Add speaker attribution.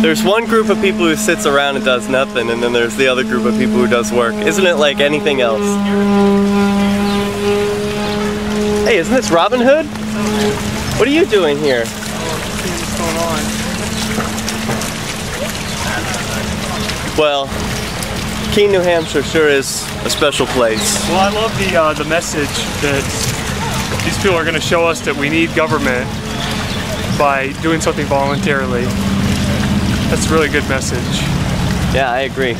Speaker 1: There's one group of people who sits around and does nothing, and then there's the other group of people who does work. Isn't it like anything else? Hey, isn't this Robin Hood? What are you doing here? Well, Keene, New Hampshire sure is a special place.
Speaker 2: Well, I love the uh, the message that these people are going to show us that we need government by doing something voluntarily. That's a really good message.
Speaker 1: Yeah, I agree.